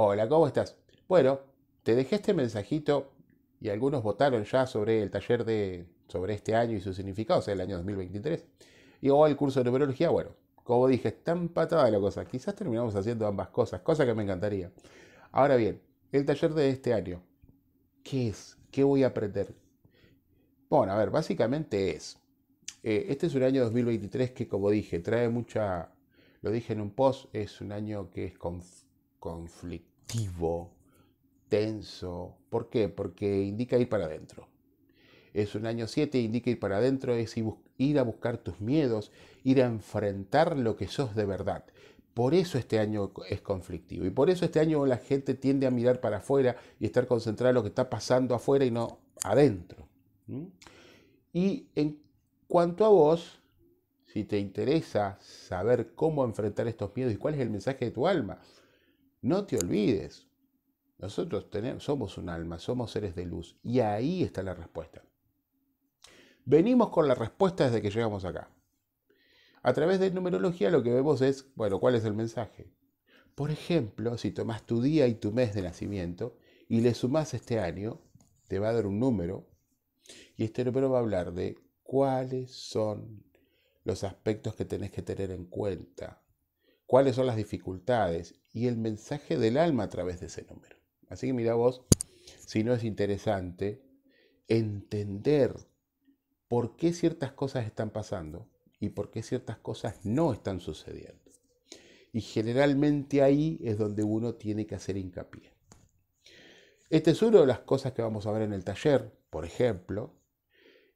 Hola, ¿cómo estás? Bueno, te dejé este mensajito y algunos votaron ya sobre el taller de sobre este año y su significado, o sea, el año 2023. Y o el curso de numerología, bueno, como dije, está empatada la cosa. Quizás terminamos haciendo ambas cosas, cosa que me encantaría. Ahora bien, el taller de este año, ¿qué es? ¿Qué voy a aprender? Bueno, a ver, básicamente es, eh, este es un año 2023 que, como dije, trae mucha, lo dije en un post, es un año que es conflictivo, tenso. ¿Por qué? Porque indica ir para adentro. Es un año 7, indica ir para adentro, es ir a buscar tus miedos, ir a enfrentar lo que sos de verdad. Por eso este año es conflictivo y por eso este año la gente tiende a mirar para afuera y estar concentrada en lo que está pasando afuera y no adentro. Y en cuanto a vos, si te interesa saber cómo enfrentar estos miedos y cuál es el mensaje de tu alma, no te olvides. Nosotros somos un alma, somos seres de luz y ahí está la respuesta. Venimos con la respuesta desde que llegamos acá. A través de numerología lo que vemos es, bueno, ¿cuál es el mensaje? Por ejemplo, si tomas tu día y tu mes de nacimiento y le sumas este año, te va a dar un número y este número va a hablar de cuáles son los aspectos que tenés que tener en cuenta, cuáles son las dificultades y el mensaje del alma a través de ese número. Así que mira vos, si no es interesante entender por qué ciertas cosas están pasando y por qué ciertas cosas no están sucediendo. Y generalmente ahí es donde uno tiene que hacer hincapié. Esta es una de las cosas que vamos a ver en el taller, por ejemplo,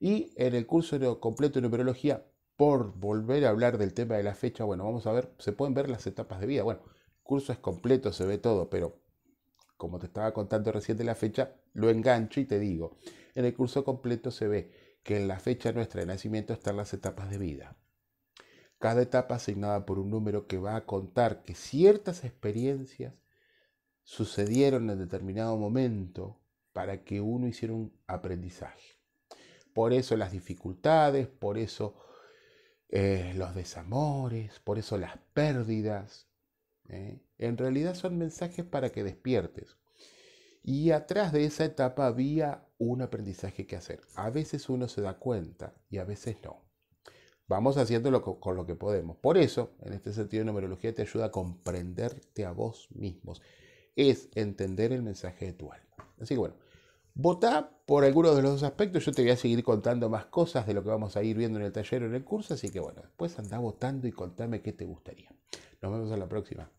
y en el curso completo de numerología, por volver a hablar del tema de la fecha, bueno, vamos a ver, se pueden ver las etapas de vida. Bueno, el curso es completo, se ve todo, pero como te estaba contando recién de la fecha, lo engancho y te digo, en el curso completo se ve que en la fecha nuestra de nacimiento están las etapas de vida. Cada etapa asignada por un número que va a contar que ciertas experiencias sucedieron en determinado momento para que uno hiciera un aprendizaje. Por eso las dificultades, por eso eh, los desamores, por eso las pérdidas. ¿eh? En realidad son mensajes para que despiertes. Y atrás de esa etapa había un aprendizaje que hacer. A veces uno se da cuenta y a veces no. Vamos haciéndolo con lo que podemos. Por eso, en este sentido, numerología te ayuda a comprenderte a vos mismos. Es entender el mensaje de tu alma. Así que bueno, Vota por alguno de los dos aspectos. Yo te voy a seguir contando más cosas de lo que vamos a ir viendo en el taller o en el curso. Así que bueno, después anda votando y contame qué te gustaría. Nos vemos en la próxima.